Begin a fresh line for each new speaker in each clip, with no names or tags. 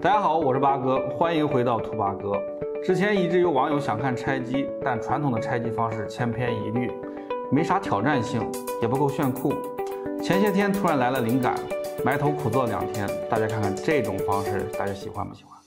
大家好，我是八哥，欢迎回到兔八哥。之前一直有网友想看拆机，但传统的拆机方式千篇一律，没啥挑战性，也不够炫酷。前些天突然来了灵感，埋头苦做两天，大家看看这种方式，大家喜欢不喜欢？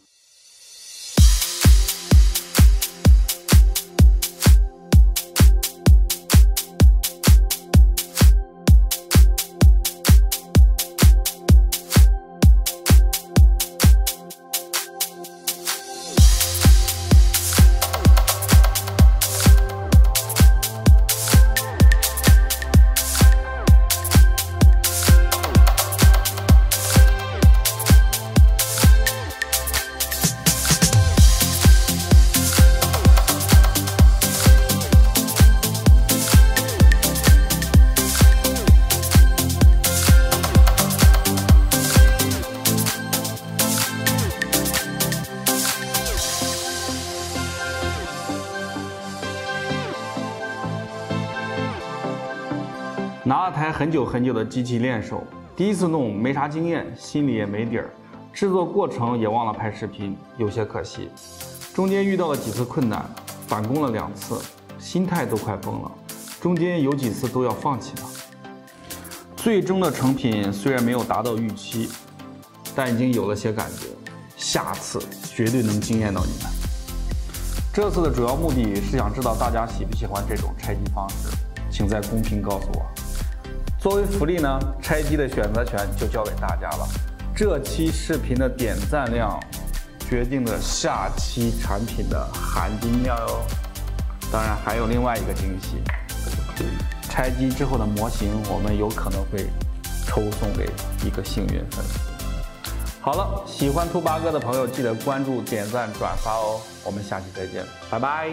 拿了台很久很久的机器练手，第一次弄没啥经验，心里也没底儿，制作过程也忘了拍视频，有些可惜。中间遇到了几次困难，返工了两次，心态都快崩了，中间有几次都要放弃了。最终的成品虽然没有达到预期，但已经有了些感觉，下次绝对能惊艳到你们。这次的主要目的是想知道大家喜不喜欢这种拆机方式，请在公屏告诉我。作为福利呢，拆机的选择权就交给大家了。这期视频的点赞量，决定了下期产品的含金量哟。当然还有另外一个惊喜，拆机之后的模型，我们有可能会抽送给一个幸运粉丝。好了，喜欢兔八哥的朋友记得关注、点赞、转发哦。我们下期再见，拜拜。